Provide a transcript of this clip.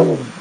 Boom.